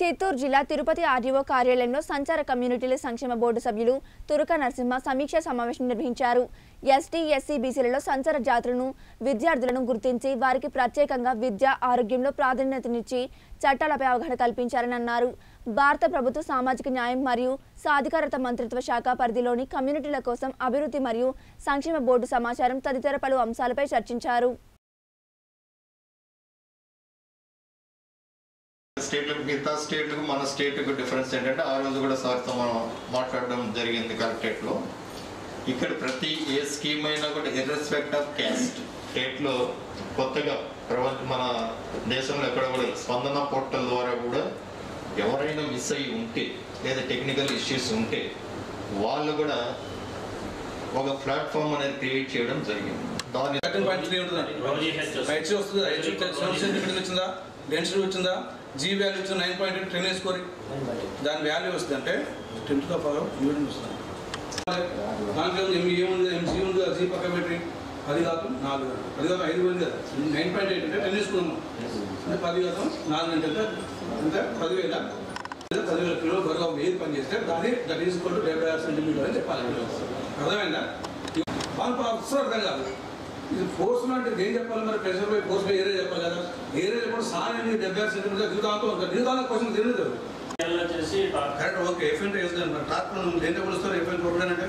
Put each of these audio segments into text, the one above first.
చిత్తూరు జిల్లా తిరుపతి ఆర్డీఓ కార్యాలయంలో సంచార కమ్యూనిటీల సంక్షేమ బోర్డు సభ్యులు తురక నరసింహ సమీక్షా సమావేశం నిర్వహించారు. ఎస్టీ ఎస్సీ బీసీలలో సంచార జాతులను విద్యార్థులను గుర్తించి వారికి ప్రత్యేకంగా విద్య ఆరోగ్యంలో ప్రాధాన్యతనిచ్చి చట్టాలపై అవగాహన కల్పించారని అన్నారు. భారత ప్రభుత్వ సామాజిక న్యాయం మరియు సాధికారత మంత్రిత్వ శాఖ పరిధిలోని కమ్యూనిటీల కోసం అభివృద్ధి మరియు సంక్షేమ బోర్డు సమాచారం తదితర పలు అంశాలపై చర్చించారు. స్టేట్లకు మిగతా స్టేట్లకు మన స్టేట్కు డిఫరెన్స్ ఏంటంటే ఆ రోజు కూడా సార్తో మనం మాట్లాడడం జరిగింది కలెక్టరేట్లో ఇక్కడ ప్రతి ఏ స్కీమ్ అయినా కూడా ఇర్రెస్పెక్ట్ ఆఫ్ క్యాస్ట్ స్టేట్లో కొత్తగా ప్రపంచ మన దేశంలో ఎక్కడ కూడా స్పందన పోర్టల్ ద్వారా కూడా ఎవరైనా మిస్ అయ్యి ఉంటే లేదా టెక్నికల్ ఇష్యూస్ ఉంటే వాళ్ళు కూడా ఒక ప్లాట్ఫామ్ అనేది క్రియేట్ చేయడం జరిగింది దాని వచ్చిందా డెన్సిటీ వచ్చిందా? జీ వాల్యూ వచ్చింది నైన్ పాయింట్ ఎయిట్ టెన్ వేసుకోరి దాని వాల్యూ వస్తుంది అంటే టెన్త్తో పదం యూనిట్ వస్తుంది. దాంట్లో ఎంఈ ఏముంది ఎంసీ ఉంది? జీ పక్క పెట్టి పది కాదు నాలుగు. పది కాదు ఐదు మంది కదా. నైన్ పాయింట్ ఎయిట్ అంటే టెన్ వేసుకున్నాం అంటే పది కాదు నాలుగు అంటే పదివేల. పదివేల కిలో బరువు ఏది పని చేస్తే దాన్ని దట్ ఈస్ కొట్టు డెబ్బై ఆరు సెంటీమీటర్ అని చెప్పాలి. అర్థమైందా? వాళ్ళకి అసలు అర్థం కాదు. ఇది ఫోర్స్ అంటే ఏం చెప్పాలి మరి? ప్రెషర్ పై ఫోర్స్ పై ఏరే చెప్పాలి కదా. ఏరే సార్ అని డెబ్బై ఆరు సెంటీమీటర్ జీవితాంతం ఉంటుంది జీవితాంతం క్వశ్చన్ తెలియదు వచ్చేసి కరెక్ట్ ఓకే. ఎఫ్ఎన్ వేస్తాను మరి టాక్ దేంట్లో కొలుస్తారు ఎఫ్ఎన్ కొట్టడానంటే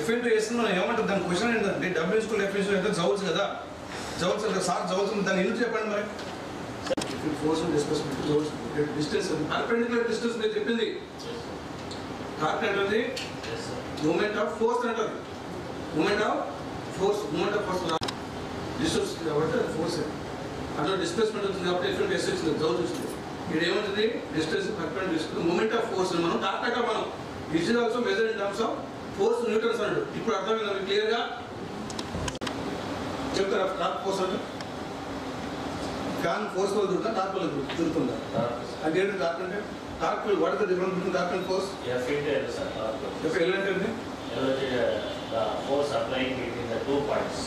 ఎఫ్ఎన్ వేస్తున్నాం ఏమంటుంది దాని క్వశ్చన్ ఏంటంటే డబ్ల్యూ స్కూల్ ఎఫ్ఎన్ అయితే జౌల్స్ కదా. జౌల్స్ కదా. సార్ జౌల్స్ దాన్ని ఎందుకు చెప్పండి మరి? Force discuss joules distance distance నేను చెప్పింది. టాక్ అంటే మూమెంట్ ఆఫ్ ఫోర్స్ అంటారు moment of force moment of force distance కాబట్టి ఫోర్స్ అట్లా డిస్ప్లేస్మెంట్ వచ్చింది కాబట్టి ఎఫెక్ట్ ఎస్ వచ్చింది జౌల్ వచ్చింది ఇక్కడ ఏమవుతుంది? Distance perpendicular distance moment of force మనం డాక్టర్గా మనం is also measure in terms of force newtons అన్నాడు. ఇప్పుడు అర్థమైందా మీకు క్లియర్గా చెప్తారా? టాప్ ఫోర్స్ అంటే? ఫ్యాన్ ఫోర్స్ వల్ల తిరుగుతా టాప్ వల్ల తిరుగుతుందా అంటే ఏంటి టాప్ అంటే? Top what is the difference between top and force F L అంటే force applying between the two points.